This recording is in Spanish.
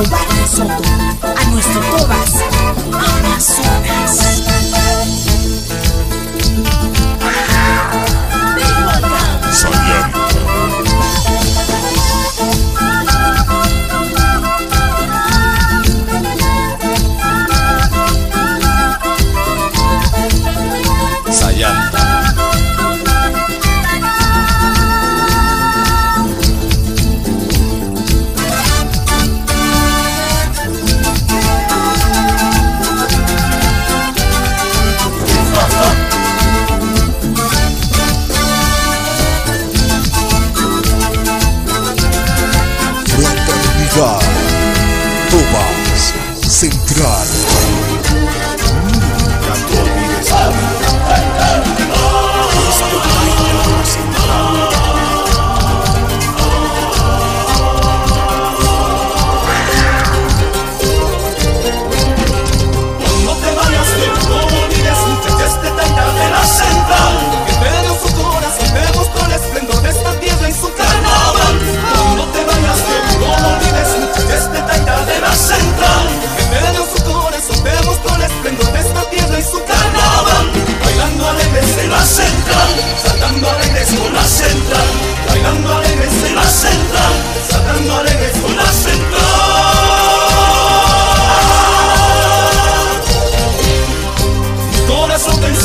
Cobarde Soto, a nuestro Amazonas. God. corazón